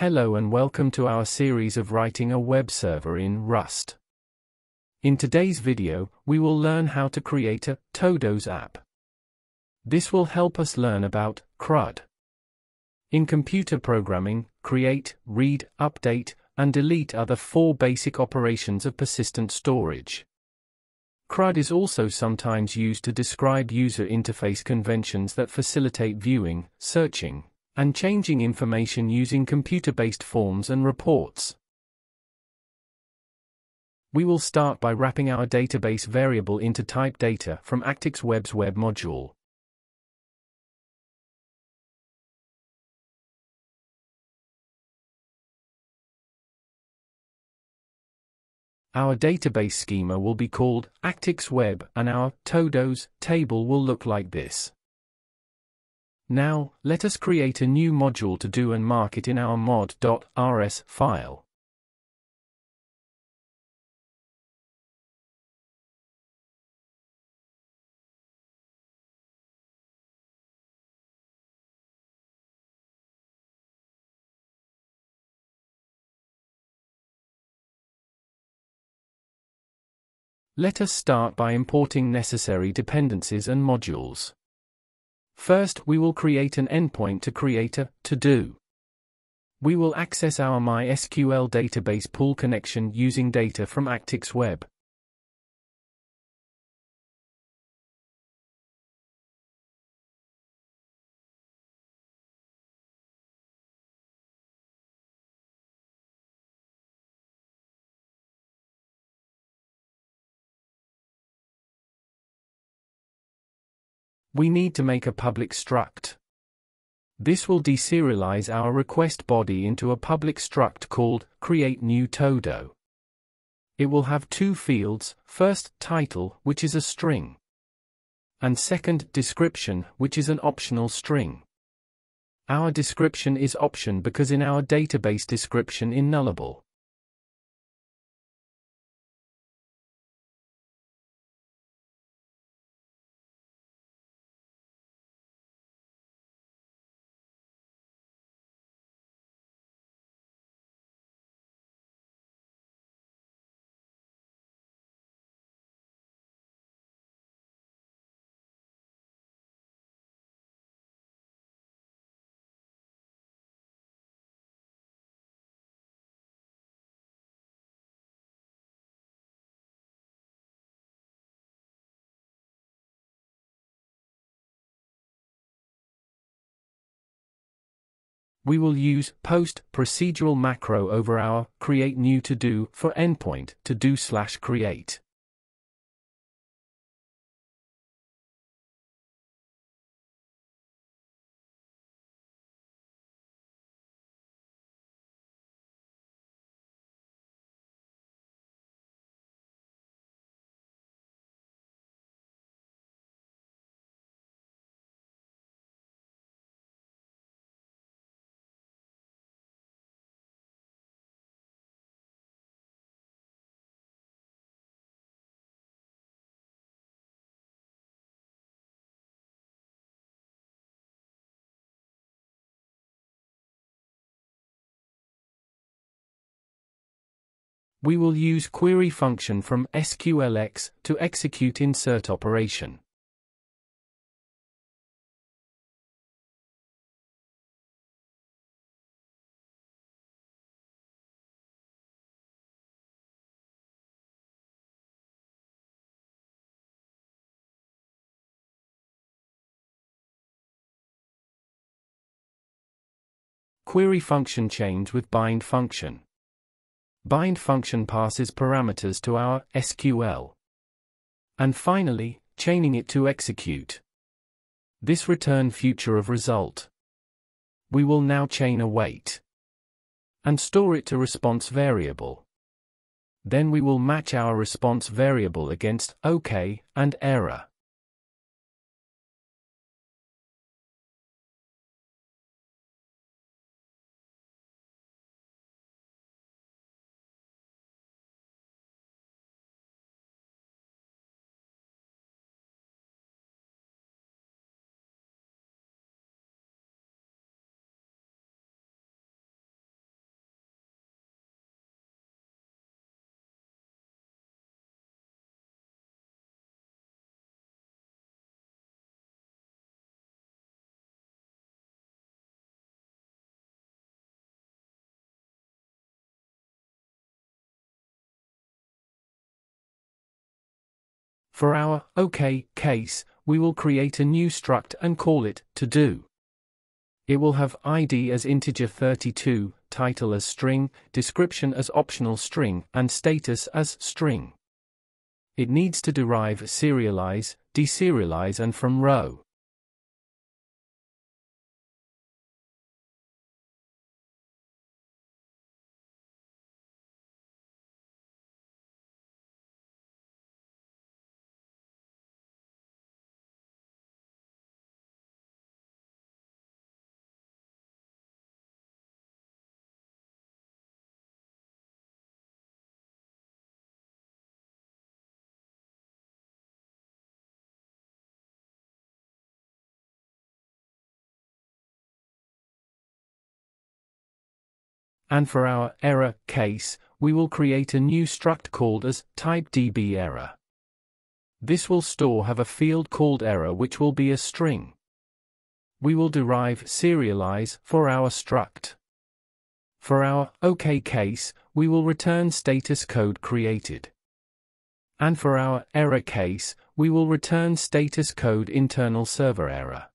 Hello and welcome to our series of writing a web server in Rust. In today's video, we will learn how to create a Todos app. This will help us learn about CRUD. In computer programming, create, read, update, and delete are the four basic operations of persistent storage. CRUD is also sometimes used to describe user interface conventions that facilitate viewing, searching, and changing information using computer-based forms and reports. We will start by wrapping our database variable into type data from Actix Web's web module. Our database schema will be called Actix Web and our Todos table will look like this. Now, let us create a new module to do and mark it in our mod.rs file. Let us start by importing necessary dependencies and modules. First, we will create an endpoint to create a to-do. We will access our MySQL database pool connection using data from Actix Web. We need to make a public struct. This will deserialize our request body into a public struct called create new todo. It will have two fields, first title, which is a string, and second description, which is an optional string. Our description is option because in our database description in nullable. We will use post procedural macro over our create new to do for endpoint to do slash create. We will use query function from SQLX to execute insert operation. Query function change with bind function bind function passes parameters to our SQL. And finally, chaining it to execute. This return future of result. We will now chain await and store it to response variable. Then we will match our response variable against OK and error. For our OK case, we will create a new struct and call it to-do. It will have ID as integer 32, title as string, description as optional string, and status as string. It needs to derive serialize, deserialize and from row. And for our error case, we will create a new struct called as type db error. This will store have a field called error which will be a string. We will derive serialize for our struct. For our OK case, we will return status code created. And for our error case, we will return status code internal server error.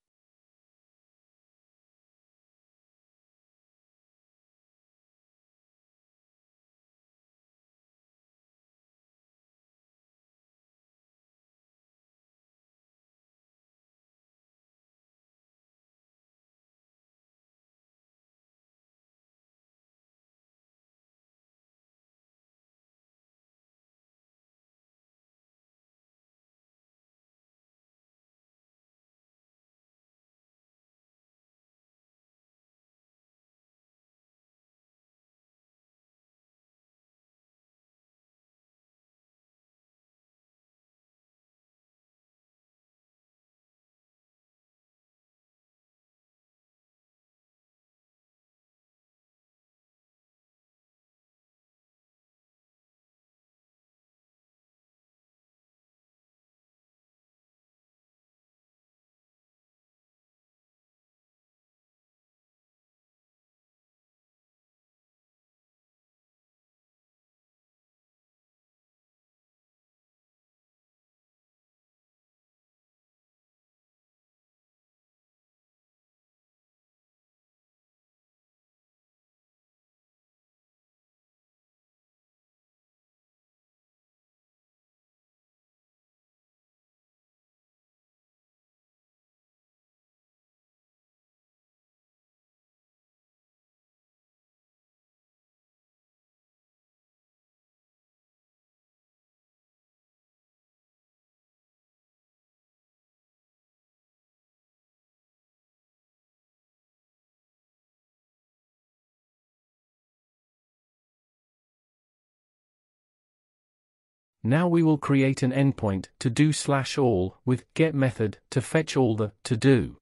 Now we will create an endpoint to do slash all with get method to fetch all the to do.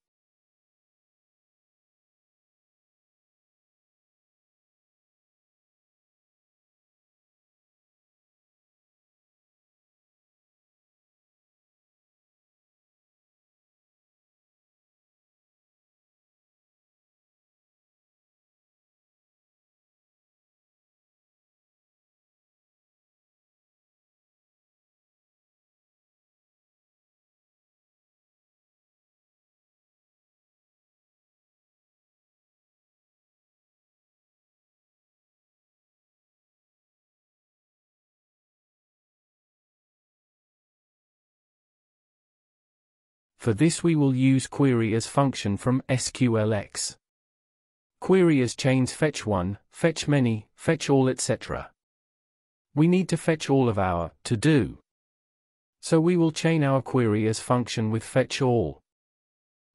For this we will use query as function from SQLX. Query as chains fetch one, fetch many, fetch all etc. We need to fetch all of our to do. So we will chain our query as function with fetch all.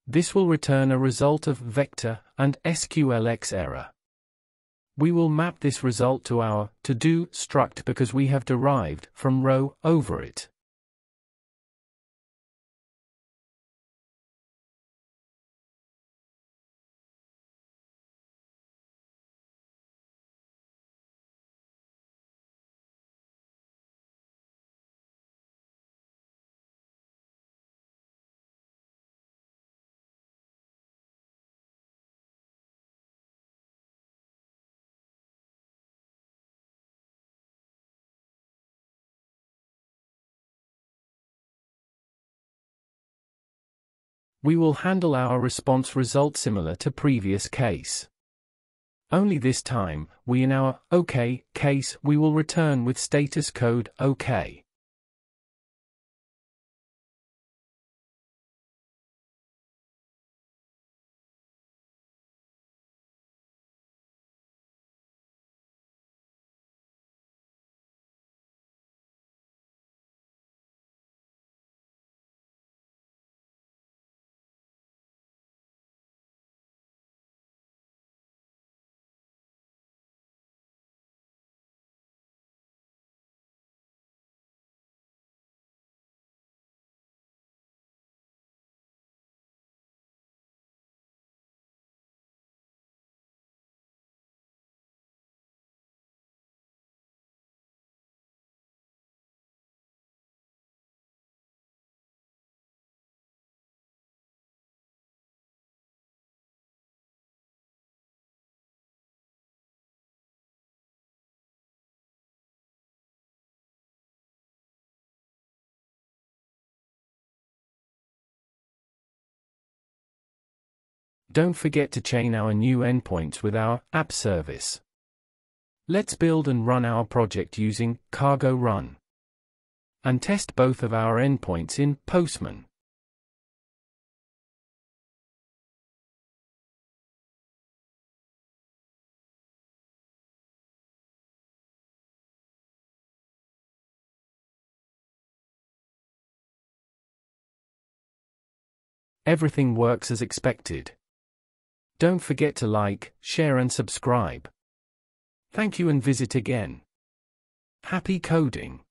This will return a result of vector and SQLX error. We will map this result to our to do struct because we have derived from row over it. We will handle our response result similar to previous case. Only this time, we in our OK case we will return with status code OK. Don't forget to chain our new endpoints with our app service. Let's build and run our project using Cargo Run. And test both of our endpoints in Postman. Everything works as expected. Don't forget to like, share and subscribe. Thank you and visit again. Happy coding!